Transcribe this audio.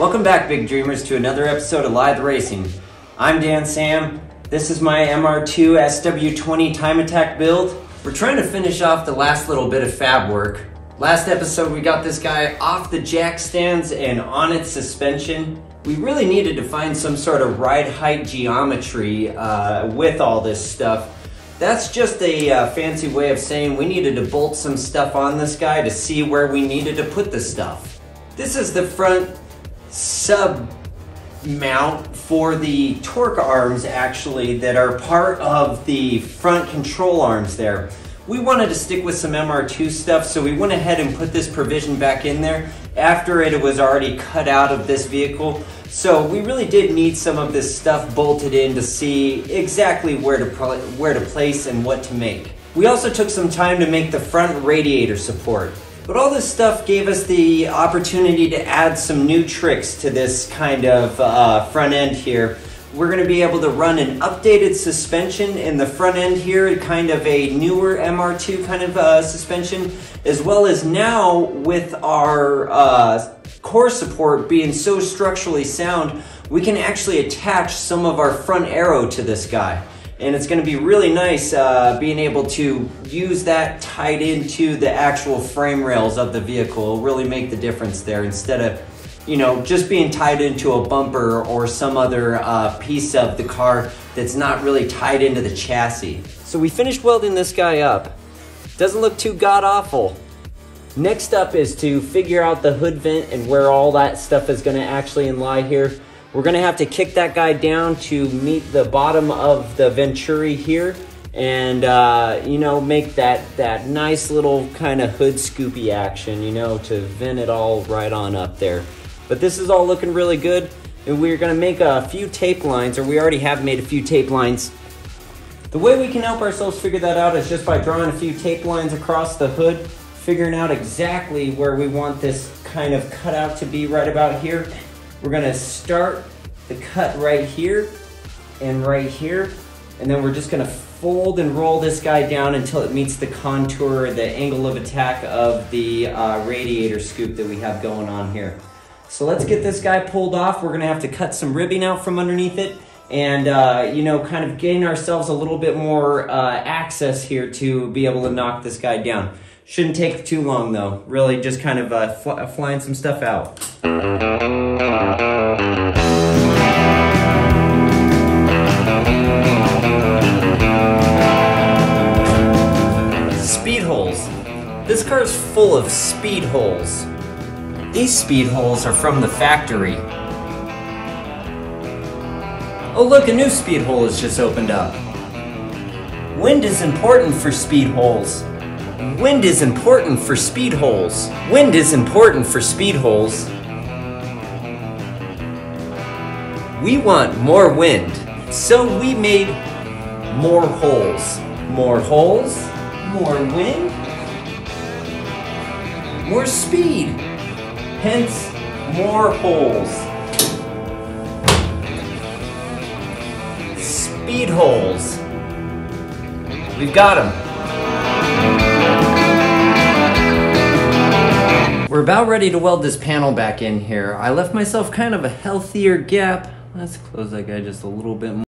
Welcome back, big dreamers, to another episode of Lythe Racing. I'm Dan Sam. This is my MR2 SW20 time attack build. We're trying to finish off the last little bit of fab work. Last episode, we got this guy off the jack stands and on its suspension. We really needed to find some sort of ride height geometry uh, with all this stuff. That's just a uh, fancy way of saying we needed to bolt some stuff on this guy to see where we needed to put the stuff. This is the front sub mount for the torque arms actually that are part of the front control arms there. We wanted to stick with some MR2 stuff so we went ahead and put this provision back in there after it was already cut out of this vehicle. So we really did need some of this stuff bolted in to see exactly where to, where to place and what to make. We also took some time to make the front radiator support. But all this stuff gave us the opportunity to add some new tricks to this kind of uh, front end here. We're going to be able to run an updated suspension in the front end here, kind of a newer MR2 kind of uh, suspension, as well as now with our uh, core support being so structurally sound, we can actually attach some of our front arrow to this guy and it's going to be really nice uh, being able to use that tied into the actual frame rails of the vehicle. It'll really make the difference there instead of you know, just being tied into a bumper or some other uh, piece of the car that's not really tied into the chassis. So we finished welding this guy up. Doesn't look too god awful. Next up is to figure out the hood vent and where all that stuff is gonna actually lie here. We're gonna have to kick that guy down to meet the bottom of the Venturi here and uh, you know make that that nice little kind of hood scoopy action you know to vent it all right on up there. But this is all looking really good and we're gonna make a few tape lines or we already have made a few tape lines. The way we can help ourselves figure that out is just by drawing a few tape lines across the hood figuring out exactly where we want this kind of cutout to be right about here we're gonna start the cut right here and right here, and then we're just gonna fold and roll this guy down until it meets the contour, the angle of attack of the uh, radiator scoop that we have going on here. So let's get this guy pulled off. We're gonna have to cut some ribbing out from underneath it and uh, you know, kind of gain ourselves a little bit more uh, access here to be able to knock this guy down. Shouldn't take too long though. Really just kind of uh, fl flying some stuff out. Speed holes. This car is full of speed holes. These speed holes are from the factory. Oh look, a new speed hole has just opened up. Wind is important for speed holes. Wind is important for speed holes. Wind is important for speed holes. We want more wind, so we made more holes. More holes, more wind, more speed, hence more holes. Speed holes. We've got them. We're about ready to weld this panel back in here. I left myself kind of a healthier gap Let's close that guy just a little bit more.